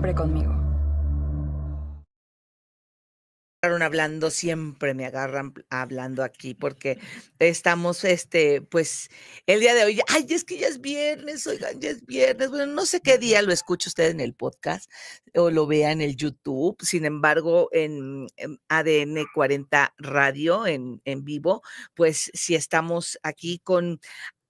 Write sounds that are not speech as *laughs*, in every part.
Siempre conmigo. hablando, siempre me agarran hablando aquí porque estamos, este, pues, el día de hoy, ay, es que ya es viernes, oigan, ya es viernes, bueno, no sé qué día lo escucha usted en el podcast o lo vea en el YouTube, sin embargo, en, ADN 40 Radio, en, en vivo, pues, si estamos aquí con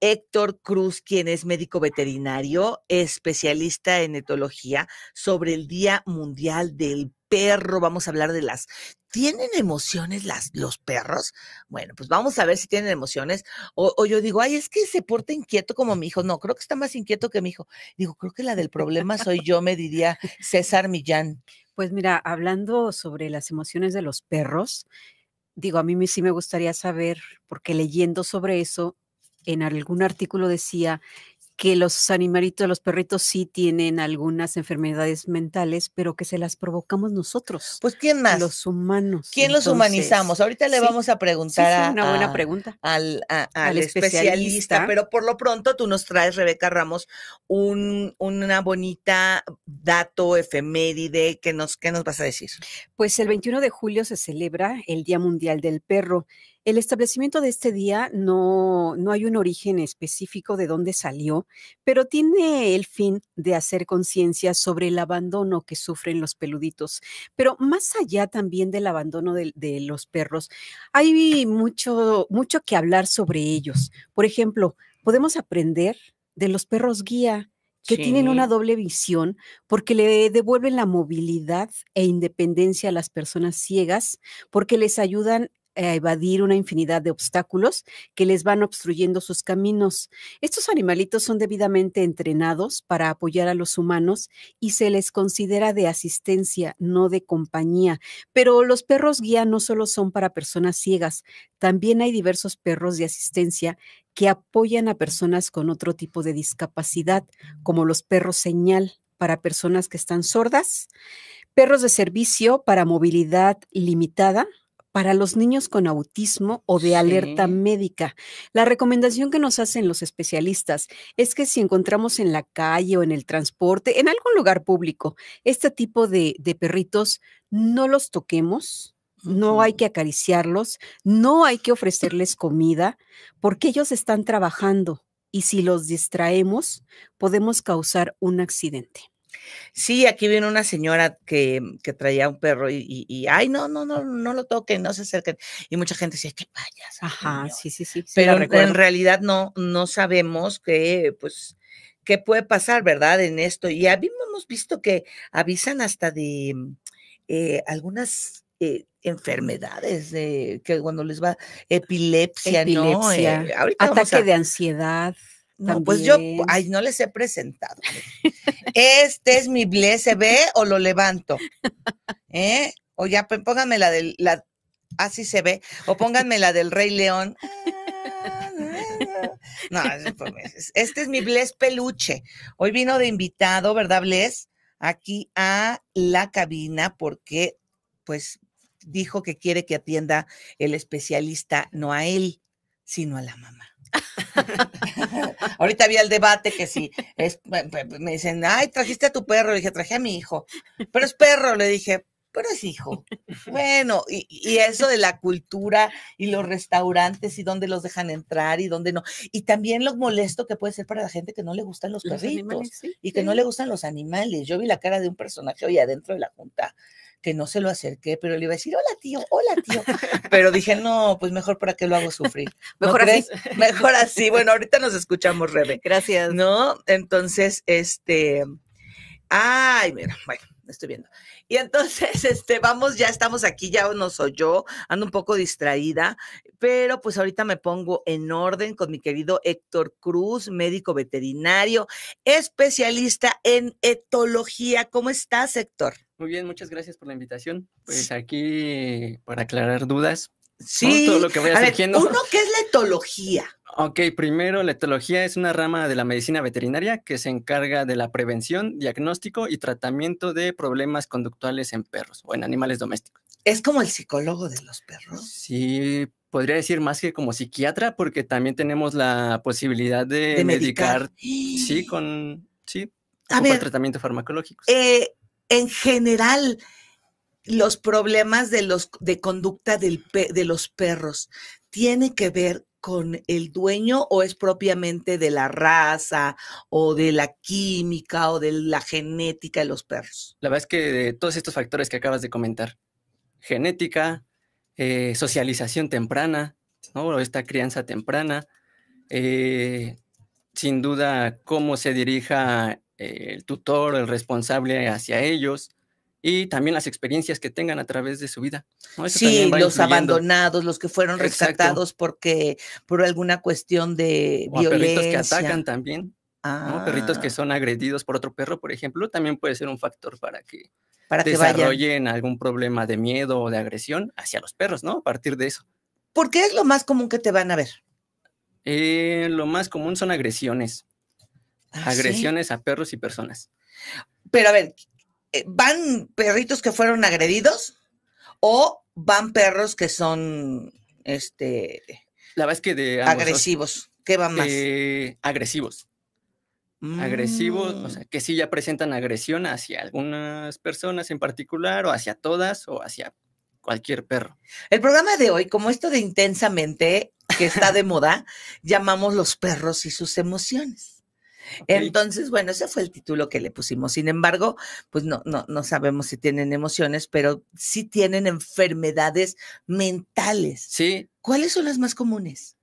Héctor Cruz, quien es médico veterinario, especialista en etología, sobre el Día Mundial del Perro. Vamos a hablar de las ¿Tienen emociones las, los perros? Bueno, pues vamos a ver si tienen emociones. O, yo digo, ay, es que se porta inquieto como mi hijo. No, creo que está más inquieto que mi hijo. Digo, creo que la del problema soy yo, me diría César Millán. Pues mira, hablando sobre las emociones de los perros, digo, a mí sí me gustaría saber, porque leyendo sobre eso, en algún artículo decía que los animalitos, los perritos sí tienen algunas enfermedades mentales, pero que se las provocamos nosotros. Pues ¿quién más? Los humanos. ¿Quién los humanizamos? Ahorita le vamos a preguntar una buena pregunta. al, especialista, pero por lo pronto tú nos traes, Rebeca Ramos, un, una bonita dato efeméride que nos, ¿qué nos vas a decir? Pues el 21 de julio se celebra el Día Mundial del Perro. El establecimiento de este día no, no hay un origen específico de dónde salió, pero tiene el fin de hacer conciencia sobre el abandono que sufren los peluditos. Pero más allá también del abandono de, los perros, hay mucho, mucho que hablar sobre ellos. Por ejemplo, podemos aprender de los perros guía que tienen una doble visión porque le devuelven la movilidad e independencia a las personas ciegas, porque les ayudan a evadir una infinidad de obstáculos que les van obstruyendo sus caminos. Estos animalitos son debidamente entrenados para apoyar a los humanos y se les considera de asistencia, no de compañía. Pero los perros guía no solo son para personas ciegas, también hay diversos perros de asistencia que apoyan a personas con otro tipo de discapacidad, como los perros señal para personas que están sordas, perros de servicio para movilidad limitada, para los niños con autismo o de alerta médica. La recomendación que nos hacen los especialistas es que si encontramos en la calle o en el transporte, en algún lugar público, este tipo de, perritos, no los toquemos, no hay que acariciarlos, no hay que ofrecerles comida, porque ellos están trabajando y si los distraemos, podemos causar un accidente. Sí, aquí viene una señora que, que traía un perro y, y, ay, no, no, no, no lo toquen, no se acerquen. Y mucha gente decía, que vayas. Ajá, sí, sí, sí. Pero en realidad no, no sabemos qué, pues, qué puede pasar, ¿verdad? En esto. Y habíamos visto que avisan hasta de eh, algunas eh, enfermedades, de, que cuando les va epilepsia, ¿no? Eh, ataque de ansiedad. No, pues yo, ay, no les he presentado. Este es mi ble, ¿se ve o lo levanto? ¿Eh? O ya, pónganme la del, la, así se ve, o pónganme la del Rey León. No, este es mi Bles peluche. Hoy vino de invitado, ¿verdad, Bles? Aquí a la cabina porque, pues, dijo que quiere que atienda el especialista, no a él, sino a la mamá. *laughs* Ahorita había el debate que si es, me dicen, ay, trajiste a tu perro. Le dije, traje a mi hijo. Pero es perro, le dije, pero es hijo. Bueno, y, eso de la cultura y los restaurantes y dónde los dejan entrar y dónde no. Y también lo molesto que puede ser para la gente que no le gustan los, perritos y que no le gustan los animales. Yo vi la cara de un personaje hoy adentro de la junta que no se lo acerqué, pero le iba a decir, hola tío, hola tío. Pero dije, no, pues mejor para qué lo hago sufrir. *laughs* mejor así. Mejor así. Bueno, ahorita nos escuchamos, Rebe. Gracias. ¿No? Entonces, este, ay, mira, bueno, estoy viendo. Y entonces, *laughs* este, vamos, ya estamos aquí, ya nos oyó, ando un poco distraída, pero pues ahorita me pongo en orden con mi querido Héctor Cruz, médico veterinario, especialista en etología. ¿Cómo estás, Héctor? Muy bien, muchas gracias por la invitación. Pues aquí para aclarar dudas. Sí, todo lo que vaya surgiendo. uno, ¿qué es la etología? Ok, primero, la etología es una rama de la medicina veterinaria que se encarga de la prevención, diagnóstico y tratamiento de problemas conductuales en perros o en animales domésticos. ¿Es como el psicólogo de los perros? Sí, podría decir más que como psiquiatra, porque también tenemos la posibilidad de, De medicar, medicar. sí, *gasps* con, sí, A ver, tratamiento farmacológico. eh, en general, los problemas de, los, de conducta de los perros, ¿tiene que ver con el dueño o es propiamente de la raza o de la química o de la genética de los perros? La verdad es que de todos estos factores que acabas de comentar, genética, eh, socialización temprana, ¿no? Esta crianza temprana, eh, sin duda cómo se dirija eh, el tutor, el responsable hacia ellos y también las experiencias que tengan a través de su vida. Sí, los abandonados, los que fueron Exacto. rescatados porque por alguna cuestión de O a perritos que violencia. atacan también, ¿no? Perritos que Ah, son agredidos por otro perro, por ejemplo, también puede ser un factor para que para que vayan. desarrollen algún problema de miedo o de agresión hacia los perros, ¿no? A partir de eso. ¿Por qué es lo más común que te van a ver? Eh, lo más común son agresiones. Ah, ¿sí? agresiones a perros y personas. Pero a ver, eh, ¿van perritos que fueron agredidos o van perros que son este La verdad es que de ambos, agresivos? ¿Qué van más? eh, agresivos. Agresivos, o Mm, sea, que sí ya presentan agresión hacia algunas personas en particular o hacia todas o hacia cualquier perro. El programa de hoy, como esto de intensamente, que está de moda, *laughs* llamamos los perros y sus emociones. Entonces, bueno, ese fue el título que le pusimos. Sin embargo, pues no, no, no sabemos si tienen emociones, pero sí tienen enfermedades mentales. Sí, ¿Cuáles son las más comunes?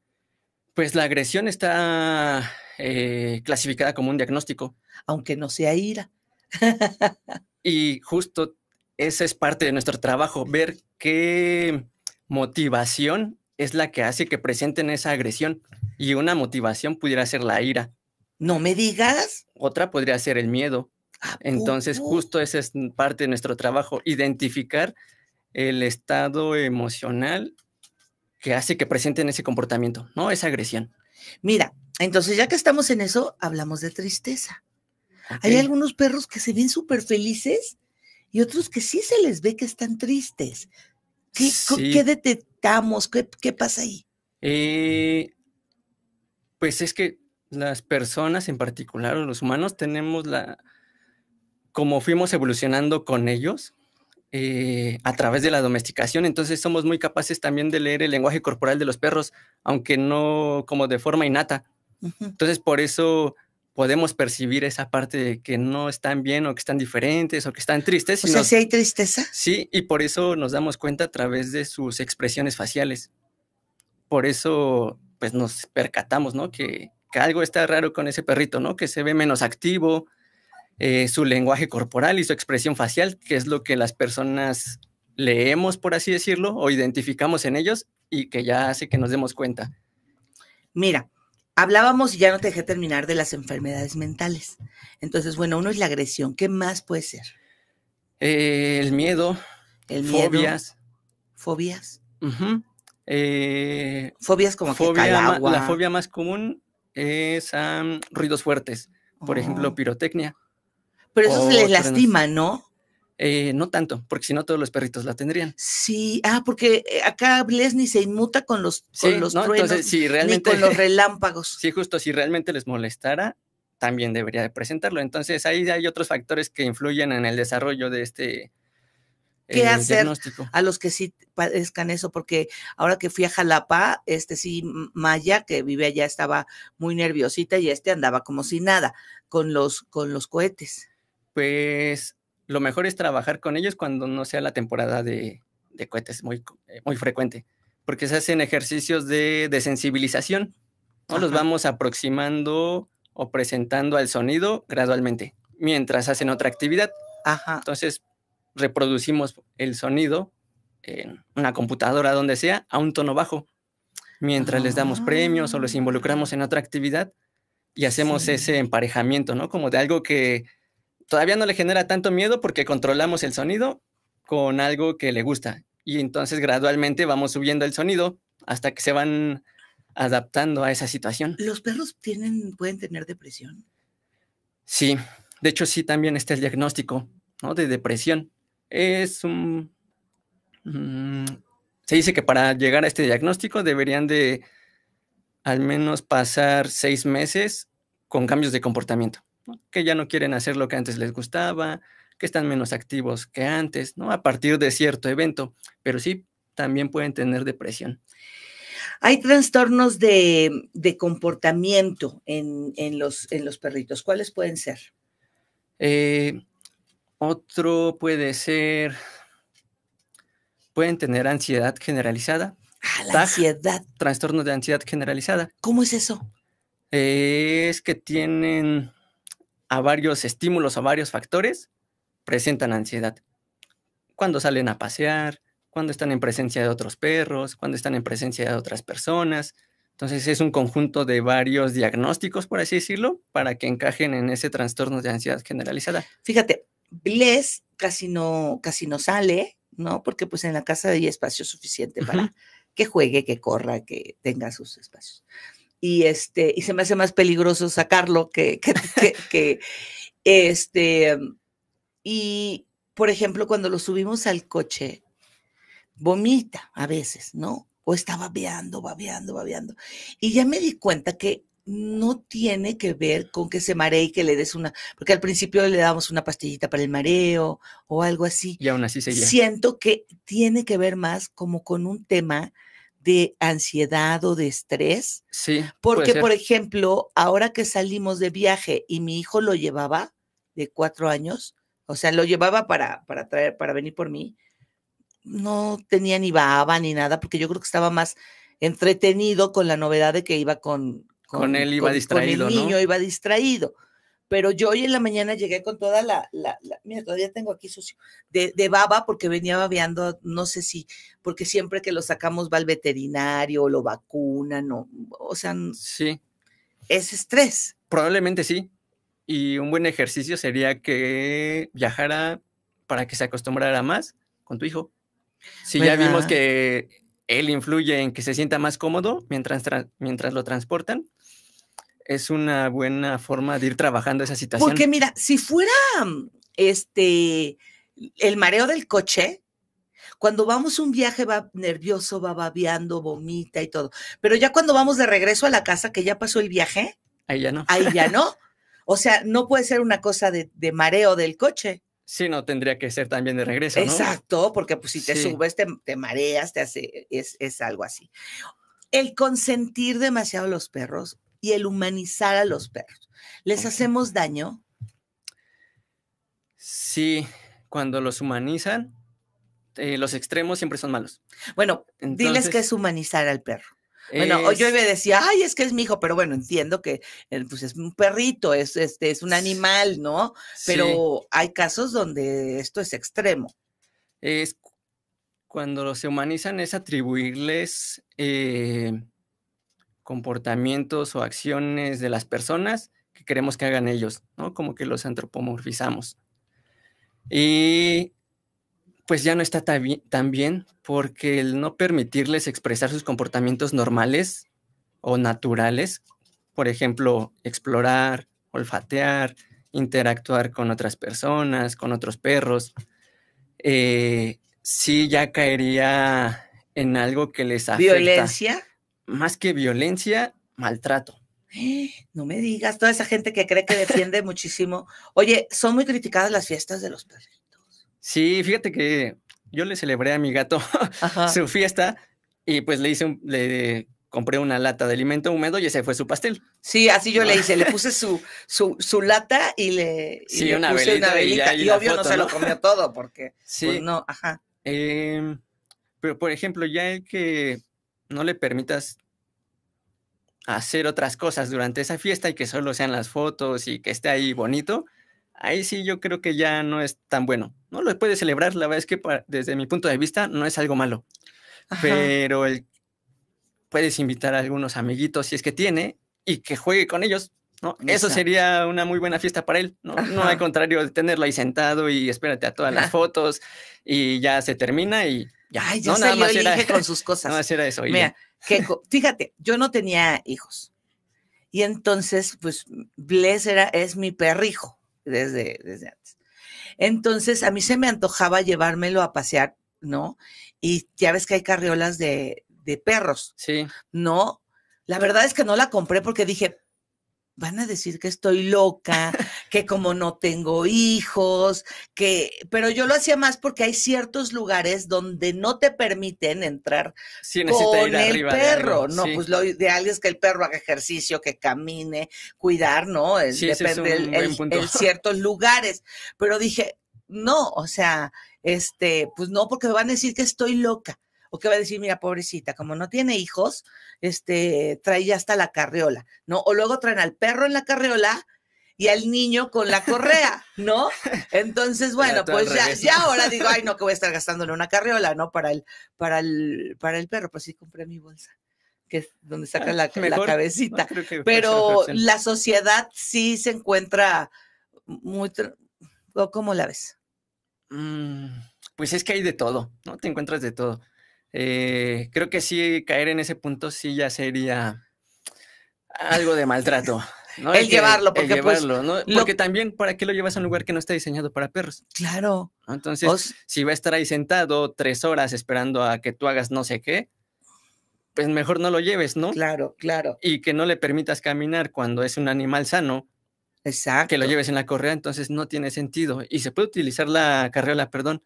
pues la agresión está eh, clasificada como un diagnóstico Aunque no sea ira. *laughs* y justo esa es parte de nuestro trabajo, ver qué motivación es la que hace que presenten esa agresión. Y una motivación pudiera ser la ira, No me digas. otra podría ser el miedo. ¿a Entonces, poco? justo esa es parte de nuestro trabajo, identificar el estado emocional que hace que presenten ese comportamiento, ¿no? Esa agresión. Mira, entonces ya que estamos en eso, hablamos de tristeza. Hay algunos perros que se ven súper felices y otros que sí se les ve que están tristes. ¿Qué, Sí. qué detectamos? ¿Qué, qué pasa ahí? Eh, pues es que las personas en particular, o los humanos, tenemos la, como fuimos evolucionando con ellos eh, a través de la domesticación, entonces somos muy capaces también de leer el lenguaje corporal de los perros, aunque no como de forma innata. Entonces, por eso podemos percibir esa parte de que no están bien o que están diferentes o que están tristes. O sea, si hay tristeza. Sí, y por eso nos damos cuenta a través de sus expresiones faciales. Por eso, pues nos percatamos, ¿no? Que, que algo está raro con ese perrito, ¿no? Que se ve menos activo, eh, su lenguaje corporal y su expresión facial, que es lo que las personas leemos, por así decirlo, o identificamos en ellos y que ya hace que nos demos cuenta. Mira, hablábamos y ya no te dejé terminar de las enfermedades mentales. Entonces, bueno, uno es la agresión. ¿Qué más puede ser? Eh, el miedo, El miedo. fobias. Fobias. eh, Fobias como que fobia cae agua. la fobia más común es a mm, ruidos fuertes, por ejemplo, Oh. pirotecnia. Pero eso se les lastima, ¿no? Eh, no tanto, porque si no todos los perritos la tendrían. Sí, ah, porque eh, acá Leslie se inmuta con los, Sí, con los ¿no? truenos, Entonces, si ni realmente, con los *laughs* relámpagos. sí, justo si realmente les molestara, también debería de presentarlo. Entonces, ahí hay otros factores que influyen en el desarrollo de este ¿Qué hacer? diagnóstico. a los que sí padezcan eso, porque ahora que fui a Jalapa, este sí, Maya, que vive allá, estaba muy nerviosita y este andaba como si nada con los, con los cohetes. Pues lo mejor es trabajar con ellos cuando no sea la temporada de, de cohetes muy, eh, muy frecuente, porque se hacen ejercicios de, de sensibilización, ¿no? Los vamos aproximando o presentando al sonido gradualmente, mientras hacen otra actividad. Ajá. Entonces, reproducimos el sonido en una computadora, donde sea, a un tono bajo, mientras les damos premios o los involucramos en otra actividad y hacemos Sí. ese emparejamiento, ¿no? Como de algo que todavía no le genera tanto miedo porque controlamos el sonido con algo que le gusta. Y entonces gradualmente vamos subiendo el sonido hasta que se van adaptando a esa situación. ¿Los perros tienen, pueden tener depresión? Sí, de hecho sí también está el diagnóstico, ¿no? De depresión. Es un... mm, Se dice que para llegar a este diagnóstico deberían de al menos pasar seis meses con cambios de comportamiento, que ya no quieren hacer lo que antes les gustaba, que están menos activos que antes, ¿no? A partir de cierto evento, pero sí, también pueden tener depresión. Hay trastornos de, comportamiento en, los, en los perritos. ¿Cuáles pueden ser? Eh, otro puede ser, pueden tener ansiedad generalizada. Ah, la ansiedad. Trastorno de ansiedad generalizada. ¿Cómo es eso? es que tienen a varios estímulos, a varios factores, presentan ansiedad. Cuando salen a pasear, cuando están en presencia de otros perros, cuando están en presencia de otras personas. Entonces es un conjunto de varios diagnósticos, por así decirlo, para que encajen en ese trastorno de ansiedad generalizada. Fíjate, Bless casi no, casi no sale, ¿no? Porque pues en la casa hay espacio suficiente para que juegue, que corra, que tenga sus espacios. Y este, y se me hace más peligroso sacarlo que, que, *laughs* que este, y por ejemplo, cuando lo subimos al coche, vomita a veces, ¿no? O está babeando, babeando, babeando. Y ya me di cuenta que no tiene que ver con que se maree y que le des una, porque al principio le damos una pastillita para el mareo o algo así. Y aún así seguía. Siento que tiene que ver más como con un tema de ansiedad o de estrés. Sí. Porque, por ejemplo, ahora que salimos de viaje y mi hijo lo llevaba de cuatro años, o sea, lo llevaba para, para traer, para venir por mí, no tenía ni baba ni nada, porque yo creo que estaba más entretenido con la novedad de que iba con... Con, él iba distraído. Con el niño iba distraído. Pero yo hoy en la mañana llegué con toda la, la, mira, todavía tengo aquí sucio, de, de, baba porque venía babeando, no sé si, porque siempre que lo sacamos va al veterinario, o lo vacunan, o, o sea, sí. es estrés. Probablemente sí. Y un buen ejercicio sería que viajara para que se acostumbrara más con tu hijo. Si ya vimos que él influye en que se sienta más cómodo mientras, mientras lo transportan, es una buena forma de ir trabajando esa situación. Porque mira, si fuera este el mareo del coche, cuando vamos un viaje va nervioso, va babeando, vomita y todo. Pero ya cuando vamos de regreso a la casa, que ya pasó el viaje, ahí ya no. Ahí ya *laughs* no. O sea, no puede ser una cosa de, de mareo del coche. Sí, no tendría que ser también de regreso, ¿no? Exacto, porque pues si te subes, te, mareas, te hace, es, es algo así. El consentir demasiado a los perros y el humanizar a los perros. ¿Les hacemos daño? Sí, cuando los humanizan, eh, los extremos siempre son malos. Bueno, diles que es humanizar al perro. Bueno, yo me decía, ay, es que es mi hijo, pero bueno, entiendo que eh, pues es un perrito, es, este, es un animal, ¿no? Pero hay casos donde esto es extremo. Es cuando se humanizan es atribuirles eh, comportamientos o acciones de las personas que queremos que hagan ellos, ¿no? Como que los antropomorfizamos. Y pues ya no está tan bien porque el no permitirles expresar sus comportamientos normales o naturales, por ejemplo, explorar, olfatear, interactuar con otras personas, con otros perros, eh, sí ya caería en algo que les afecta. ¿Violencia? Más que violencia, maltrato. No me digas, toda esa gente que cree que defiende muchísimo. Oye, son muy criticadas las fiestas de los perros. Sí, fíjate que yo le celebré a mi gato *laughs* su fiesta y pues le hice un, le compré una lata de alimento húmedo y ese fue su pastel. Sí, así yo le hice, le puse *laughs* su, su, lata y le, sí, una, velita y, obvio no, se lo comió todo porque sí. Pues, no, ajá. Em, pero por ejemplo, ya el que no le permitas hacer otras cosas durante esa fiesta y que solo sean las fotos y que esté ahí bonito, ahí sí yo creo que ya no es tan bueno. No lo puede celebrar, la verdad es que desde mi punto de vista no es algo malo. Pero el, puedes invitar a algunos amiguitos si es que tiene y que juegue con ellos. ¿no? Eso sería una muy buena fiesta para él, ¿no? No al contrario de tenerlo ahí sentado y espérate a todas las fotos y ya se termina y ya. Ay, ya no, nada más era, con *laughs* sus cosas. Nada más era eso. Mira, fíjate, yo no tenía hijos. Y entonces, pues, Bless era, es mi perrijo desde, desde antes. Entonces, a mí se me antojaba llevármelo a pasear ¿no? Y ya ves que hay carriolas de, de perros, Sí, ¿no? La verdad es que no la compré porque dije, van a decir que estoy loca, que como no tengo hijos, que, pero yo lo hacía más porque hay ciertos lugares donde no te permiten entrar sí con ir el perro, ¿no? sí. Pues lo ideal es que el perro haga ejercicio, que camine, cuidar, ¿no? Es- Sí, es Depende el, el- el *laughs* ciertos lugares. Pero dije, no, o sea, este, pues no, porque me van a decir que estoy loca. O que va a decir, mira, pobrecita, como no tiene hijos, este, trae ya hasta la carriola, ¿no? O luego traen al perro en la carriola y al niño con la correa, ¿no? *laughs* Entonces, bueno, pues ya, ya ahora digo, ay, no, que voy a *laughs* estar gastando en una carriola, ¿no? Para el, para el, para el perro, pues sí compré mi bolsa, que es donde saca Ah, la, la cabecita. No, Pero la sociedad sí se encuentra muy, tra- ¿o ¿cómo la ves? Mm, pues es que hay de todo, ¿no? Te encuentras de todo. Eh, creo que sí, caer en ese punto sí ya sería algo de maltrato. ¿no? El que- llevarlo, porque, el pues, llevarlo, ¿no? lo- Porque también, ¿para qué lo llevas a un lugar que no está diseñado para perros? Claro. ¿no? Entonces, si va a estar ahí sentado tres horas esperando a que tú hagas no sé qué, pues mejor no lo lleves, ¿no? claro, claro. Y que no le permitas caminar cuando es un animal sano, Exacto. que lo lleves en la correa, entonces no tiene sentido. Y se puede utilizar la carriola, perdón,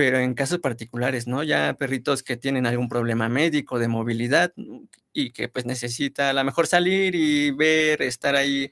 pero en casos particulares, ¿no? Ya perritos que tienen algún problema médico de movilidad ¿no? y que pues necesita a lo mejor salir y ver, estar ahí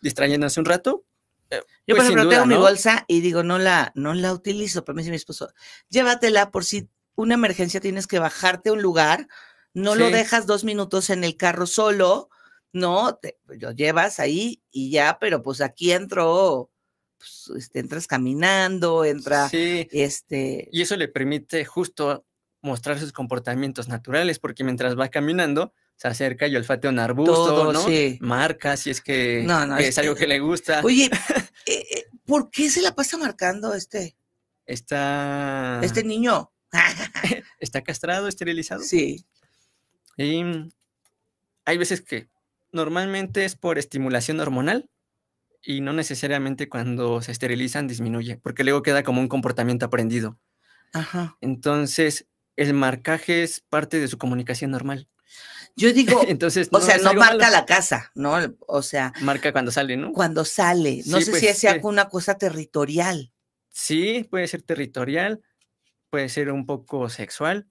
distrayéndose un rato. eh, Yo, pues, por ejemplo, duda, tengo mi ¿no? bolsa y digo, no la, no la utilizo, pero me dice mi esposo, llévatela por si una emergencia tienes que bajarte a un lugar, no lo Sí. dejas dos minutos en el carro solo, no, te, pues, lo llevas ahí y ya, pero pues aquí entro, pues, este, entras caminando, entra, Sí, este, y eso le permite justo mostrar sus comportamientos naturales, porque mientras va caminando, se acerca y olfatea un arbusto, Todo, ¿no? sí. Marca si es que, No, no, es algo que- que le gusta. oye, *laughs* eh, eh, ¿por qué se la pasa marcando este, Está, este niño? *laughs* está castrado, esterilizado. sí, Y hay veces que normalmente es por estimulación hormonal y no necesariamente cuando se esterilizan disminuye, porque luego queda como un comportamiento aprendido. ajá. Entonces, el marcaje es parte de su comunicación normal. Yo digo, *laughs* Entonces, o sea, no marca malo. la casa, ¿no? O sea, Marca cuando sale, ¿no? cuando sale. No Sí, sé pues, si sea una cosa territorial. Sí, puede ser territorial, puede ser un poco sexual.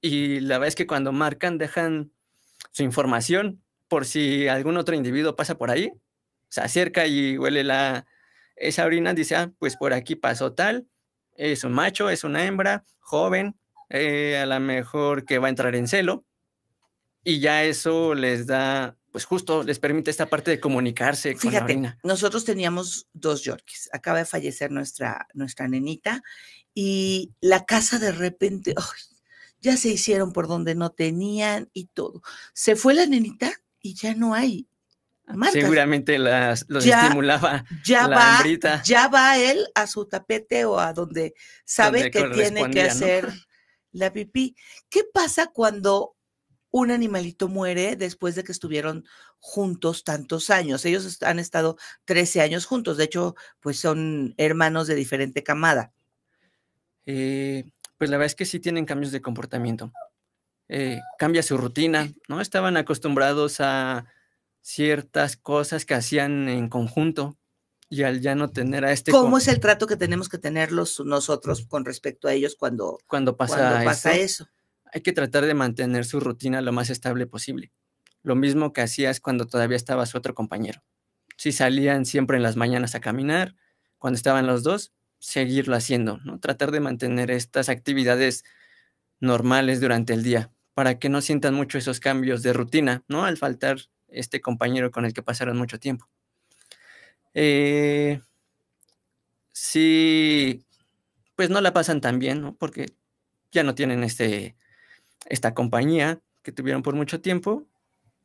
Y la verdad es que cuando marcan, dejan su información por si algún otro individuo pasa por ahí, se acerca y huele la, esa orina, dice, ah, pues por aquí pasó tal, es un macho, es una hembra, joven, eh, a lo mejor que va a entrar en celo. Y ya eso les da, pues justo les permite esta parte de comunicarse con la Fíjate, orina. nosotros teníamos dos Yorkies. Acaba de fallecer nuestra, nuestra nenita y la casa de repente, ay, ya se hicieron por donde no tenían y todo. Se fue la nenita y ya no hay marcas. Seguramente las, los Ya estimulaba ya la va, hembrita. ya va él a su tapete o a donde sabe Donde que tiene que hacer la pipí. ¿Qué pasa cuando un animalito muere después de que estuvieron juntos tantos años? Ellos han estado 13 años juntos, de hecho, pues son hermanos de diferente camada. Eh, pues la verdad es que sí tienen cambios de comportamiento. Eh, cambia su rutina, ¿no? Estaban acostumbrados a ciertas cosas que hacían en conjunto y al ya no tener a este ¿Cómo es el trato que tenemos que tener los- nosotros con respecto a ellos cuando, cuando pasa, cuando pasa esto, eso? hay que tratar de mantener su rutina lo más estable posible. Lo mismo que hacías cuando todavía estaba su otro compañero. Si salían siempre en las mañanas a caminar, cuando estaban los dos, seguirlo haciendo, ¿no? Tratar de mantener estas actividades normales durante el día para que no sientan mucho esos cambios de rutina, ¿no? Al faltar este compañero con el que pasaron mucho tiempo. Eh, sí, pues no la pasan tan bien, ¿no? Porque ya no tienen este, esta compañía que tuvieron por mucho tiempo.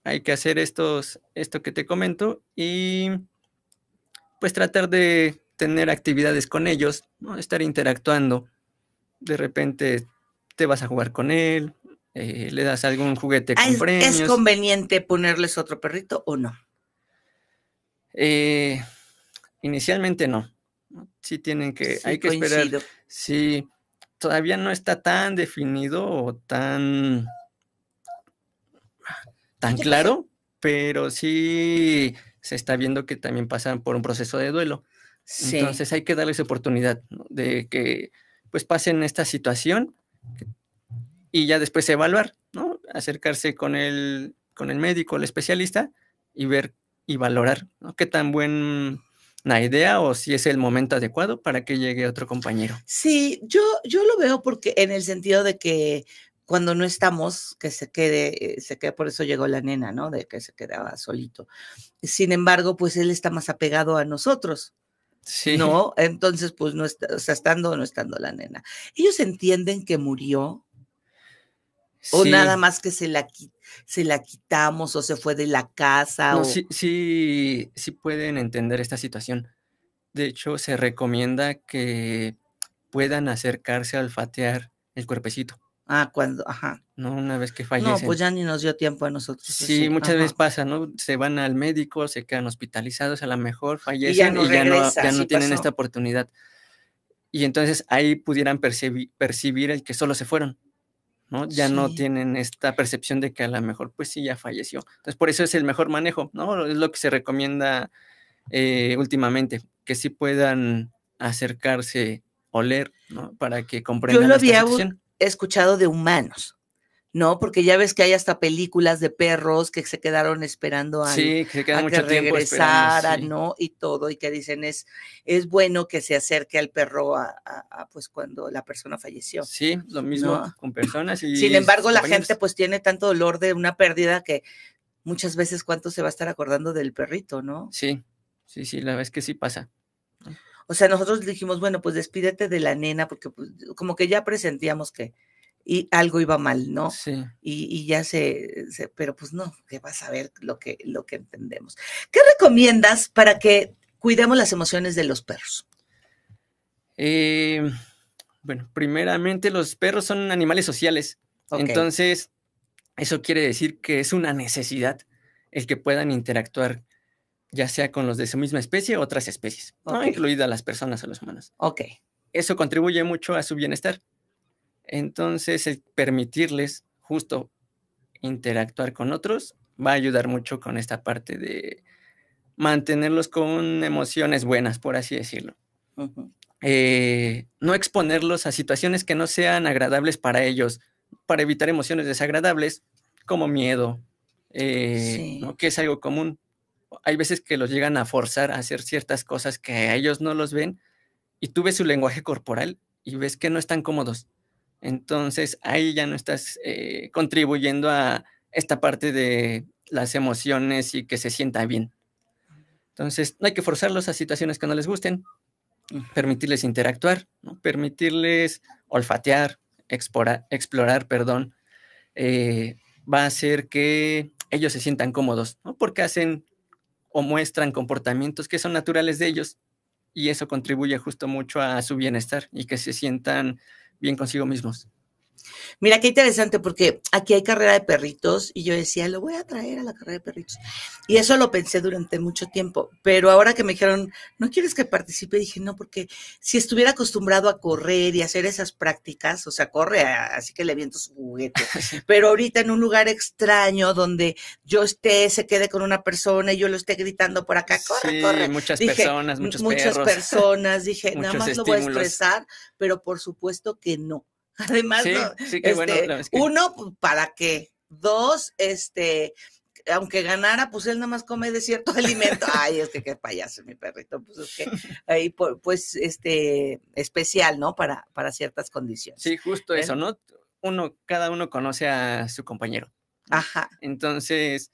Hay que hacer estos, esto que te comento y pues tratar de tener actividades con ellos, ¿no? estar interactuando. De repente te vas a jugar con él, eh, le das algún juguete con ¿Es, premios. es conveniente ponerles otro perrito o no? Eh, inicialmente no. Sí tienen que, Sí, hay que esperar. Sí, todavía no está tan definido o tan, tan claro, pero sí se está viendo que también pasan por un proceso de duelo. Sí. Entonces hay que darles oportunidad ¿no? de que pues pasen esta situación y ya después evaluar, ¿no? Acercarse con el, con el médico, el especialista y ver y valorar ¿no? qué tan buena idea o si es el momento adecuado para que llegue otro compañero. Sí, yo, yo lo veo porque en el sentido de que cuando no estamos, que se quede, eh, se quede, por eso llegó la nena, ¿no? De que se quedaba solito. Sin embargo, pues él está más apegado a nosotros. Sí. ¿no? Entonces, pues no está, o sea, estando o no estando la nena. Ellos entienden que murió o Sí. nada más que se la, se la quitamos o se fue de la casa No, o... sí, sí, sí pueden entender esta situación. De hecho, se recomienda que puedan acercarse a olfatear el cuerpecito, Ah, cuando, ajá. ¿no? Una vez que No, fallecen. pues ya ni nos dio tiempo a nosotros. Sí, eso, muchas ajá. veces pasa, ¿no? Se van al médico, se quedan hospitalizados, a lo mejor ya fallecen no y ya no, regresa, ya no sí tienen pasó. esta oportunidad. Y entonces ahí pudieran percibi- percibir el que solo se fueron, ¿no? Ya no tienen esta percepción de que a lo mejor, pues sí, ya falleció. Entonces, por eso es el mejor manejo, ¿no? Es lo que se recomienda eh, últimamente, que sí puedan acercarse, oler, ¿no? Para que comprendan lo esta había escuchado de humanos, ¿no? Porque ya ves que hay hasta películas de perros que se quedaron esperando al, Sí, que a que mucho esperando. regresara, sí. ¿no? Y todo, y que dicen es, es bueno que se acerque al perro a, a- a, pues cuando la persona falleció. Sí, lo mismo No. con personas y Sin embargo, la compañeros. gente pues tiene tanto dolor de una pérdida que muchas veces cuánto se va a estar acordando del perrito, ¿no? Sí, sí, sí, la verdad es que sí pasa. O sea, nosotros dijimos, bueno, pues despídete de la nena, porque pues, como que ya presentíamos que y algo iba mal, ¿no? Sí. Y, y ya se, se- pero pues no, que vas a ver lo que, lo que entendemos. ¿Qué recomiendas para que cuidemos las emociones de los perros? Eh, bueno, primeramente los perros son animales sociales. Entonces, eso quiere decir que es una necesidad el que puedan interactuar, ya sea con los de su misma especie o otras especies, ¿no? Incluidas las personas o los humanos. Ok, Eso contribuye mucho a su bienestar. Entonces, el permitirles justo interactuar con otros va a ayudar mucho con esta parte de mantenerlos con emociones buenas, por así decirlo. Eh, no exponerlos a situaciones que no sean agradables para ellos, para evitar emociones desagradables como miedo, eh, Sí. ¿no? que es algo común. Hay veces que los llegan a forzar a hacer ciertas cosas que a ellos no los ven y tú ves su lenguaje corporal y ves que no están cómodos. Entonces ahí ya no estás eh, contribuyendo a esta parte de las emociones y que se sienta bien. Entonces no hay que forzarlos a situaciones que no les gusten, permitirles interactuar, ¿no? permitirles olfatear, explorar, explorar perdón, eh, va a hacer que ellos se sientan cómodos, ¿no? porque hacen o muestran comportamientos que son naturales de ellos y eso contribuye justo mucho a su bienestar y que se sientan bien consigo mismos. Mira, qué interesante, porque aquí hay carrera de perritos y yo decía, lo voy a traer a la carrera de perritos. Y eso lo pensé durante mucho tiempo, pero ahora que me dijeron, ¿no quieres que participe? Dije, no, porque si estuviera acostumbrado a correr y hacer esas prácticas, o sea, corre, así que le viento su juguete, *laughs* pero ahorita en un lugar extraño donde yo esté, se quede con una persona y yo lo esté gritando por acá, corre, sí, corre. muchas Dije, personas, "M- muchos muchas perros. personas, dije, nada más lo voy a expresar, pero por supuesto que no. *laughs* Además, Sí, no, sí, qué bueno. este, es que- uno, pues, ¿para qué? Dos, este, aunque ganara, pues él nada más come de cierto alimento. *laughs* Ay, es que qué payaso mi perrito, pues es que ahí, pues, este, especial, ¿no? Para, para ciertas condiciones. Sí, justo eso, ¿no? Uno, cada uno conoce a su compañero. Ajá. Entonces,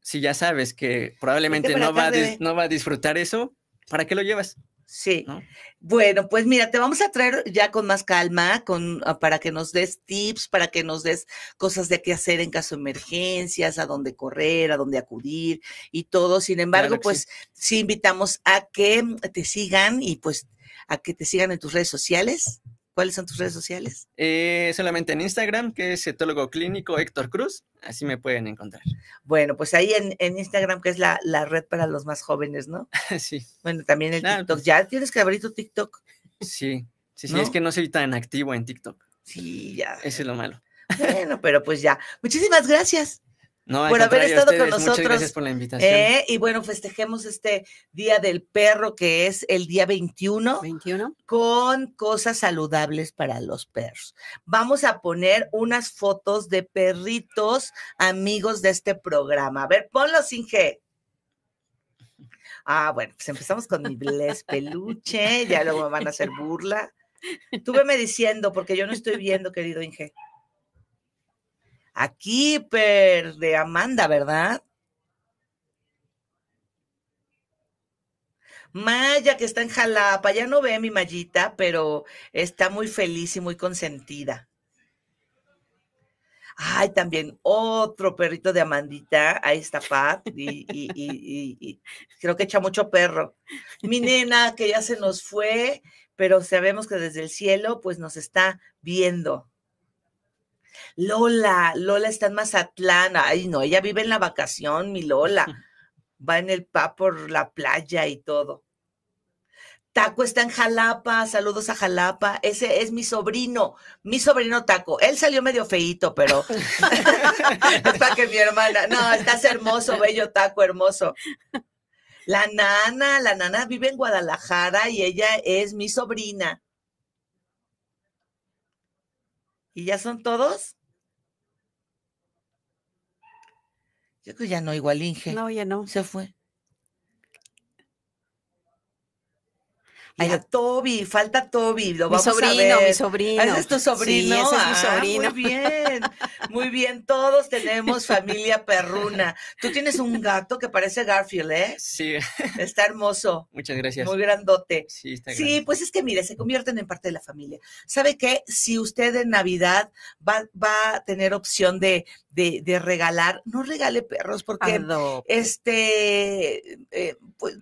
si ya sabes que probablemente no va, a no va a disfrutar eso, ¿para qué lo llevas? Sí. ¿No? Bueno, pues mira, te vamos a traer ya con más calma, con, ah, para que nos des tips, para que nos des cosas de qué hacer en caso de emergencias, a dónde correr, a dónde acudir y todo. Sin embargo, Claro pues sí. invitamos a que te sigan y pues a que te sigan en tus redes sociales. ¿Cuáles son tus redes sociales? Eh, solamente en Instagram, que es etólogo clínico Héctor Cruz, así me pueden encontrar. Bueno, pues ahí en, en Instagram, que es la, la red para los más jóvenes, ¿no? *laughs* sí, Bueno, también el TikTok. pues. Ya tienes que abrir tu TikTok. sí. Sí, sí, ¿no? es que no soy tan activo en TikTok. Sí, ya. Eso es lo malo. Bueno, pero pues ya. Muchísimas gracias. No, Por haber estado con Muchas nosotros, gracias por la invitación. ¿eh? Y bueno, festejemos este Día del Perro, que es el día 21, 21. con cosas saludables para los perros. Vamos a poner unas fotos de perritos amigos de este programa. A ver, ponlo sin G. Ah, bueno, pues empezamos con mi Bless peluche, ya luego me van a hacer burla. Tú veme diciendo, porque yo no estoy viendo, querido Inge. Aquí, per de Amanda, ¿verdad? Maya, que está en Jalapa, ya no ve a mi Mayita, pero está muy feliz y muy consentida. Ay, también otro perrito de Amandita, ahí está Pat, y creo que echa mucho perro. Mi nena, que ya se nos fue, pero sabemos que desde el cielo, pues nos está viendo. Lola, Lola está en Mazatlán, ay no, ella vive en la vacación, mi Lola, *laughs* va en el pa por la playa y todo. Taco está en Jalapa, saludos a Jalapa. Ese es mi sobrino, mi sobrino Taco. Él salió medio feíto, pero *laughs* es para que mi hermana. No, estás hermoso, bello Taco, hermoso. La nana, la nana vive en Guadalajara y ella es mi sobrina. ¿Y ya son todos? Yo creo que ya no, igual Inge. No, ya no. Se fue. Ay, a Toby, falta Toby, lo Mi vamos a sobrino, ver. mi sobrino. ¿Ese es tu sobrino? Sí, ese es mi Ah, sobrino. muy bien, muy bien. Todos tenemos familia perruna. Tú tienes un gato que parece Garfield, ¿eh? Sí, Está hermoso, muchas gracias. muy grandote. Sí, está Sí, grande. pues es que mire, se convierten en parte de la familia. ¿Sabe qué? Si usted en Navidad va, va a tener opción de, de, de regalar, no regale perros porque Adopte. este, eh, pues,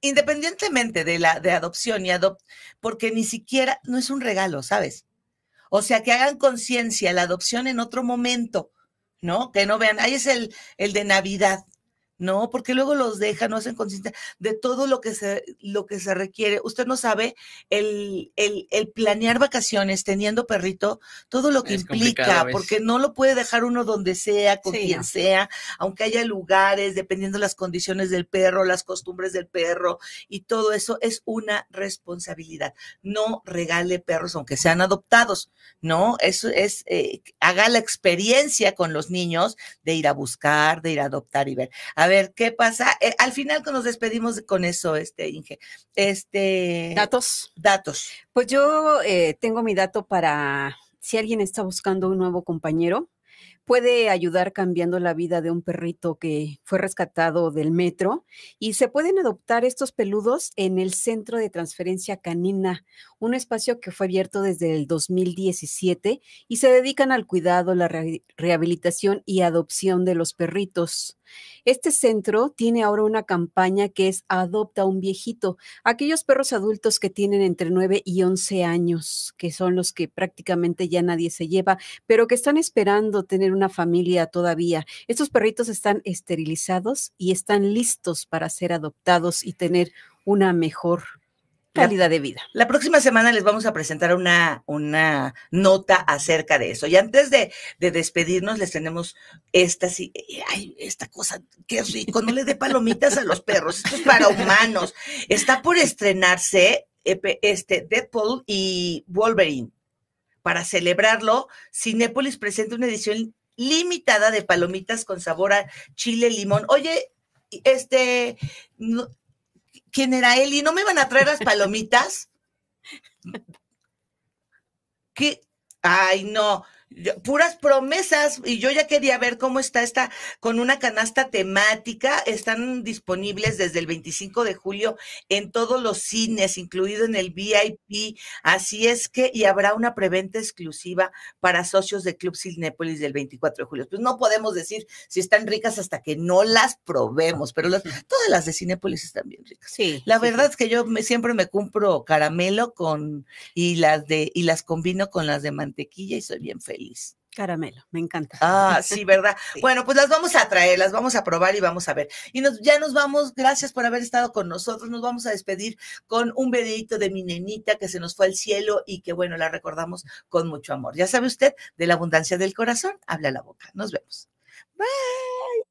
independientemente de la de adopción y adop, porque ni siquiera no es un regalo, ¿sabes? O sea, que hagan conciencia la adopción en otro momento, ¿no? Que no vean, ahí es el, el de Navidad. No, porque luego los dejan, no hacen conciencia de todo lo que se, lo que se requiere. Usted no sabe el, el, el planear vacaciones teniendo perrito, todo lo que Es implica, porque no lo puede dejar uno donde sea, con Sí, quien sea, aunque haya lugares, dependiendo las condiciones del perro, las costumbres del perro, y todo eso es una responsabilidad. No regale perros, aunque sean adoptados, ¿no? Eso es, eh, haga la experiencia con los niños de ir a buscar, de ir a adoptar y ver. A ver, ¿qué pasa? Eh, al final nos despedimos con eso, este, Inge. Este. Datos. Datos. Pues yo eh, tengo mi dato para si alguien está buscando un nuevo compañero, puede ayudar cambiando la vida de un perrito que fue rescatado del metro y se pueden adoptar estos peludos en el Centro de Transferencia Canina, un espacio que fue abierto desde el 2017 y se dedican al cuidado, la re- rehabilitación y adopción de los perritos. Este centro tiene ahora una campaña que es Adopta un viejito, aquellos perros adultos que tienen entre 9 y 11 años, que son los que prácticamente ya nadie se lleva, pero que están esperando tener una familia todavía. Estos perritos están esterilizados y están listos para ser adoptados y tener una mejor calidad de vida. La próxima semana les vamos a presentar una, una nota acerca de eso. Y antes de, de despedirnos, les tenemos esta, sí, ay, esta cosa, qué rico, no le dé palomitas a los perros, esto es para humanos. Está por estrenarse eh, este Deadpool y Wolverine. Para celebrarlo, Cinépolis presenta una edición limitada de palomitas con sabor a chile limón. Oye, este, no- ¿quién era él? ¿Y no me van a traer las palomitas? *laughs* ¿Qué? Ay, no. Puras promesas y yo ya quería ver cómo está esta con una canasta temática. Están disponibles desde el 25 de julio en todos los cines, incluido en el VIP. Así es que, y habrá una preventa exclusiva para socios de Club Cinépolis del 24 de julio. Pues no podemos decir si están ricas hasta que no las probemos, pero las- todas las de Cinépolis están bien ricas. Sí. La verdad sí. es que yo me, siempre me compro caramelo con y las de y las combino con las de mantequilla y soy bien feliz. Caramelo, me encanta. Ah, sí, ¿verdad? *laughs* Sí. Bueno, pues las vamos a traer, las vamos a probar y vamos a ver. Y nos, ya nos vamos, gracias por haber estado con nosotros. Nos vamos a despedir con un videito de mi nenita que se nos fue al cielo y que, bueno, la recordamos con mucho amor. Ya sabe usted, de la abundancia del corazón, habla la boca. Nos vemos. Bye.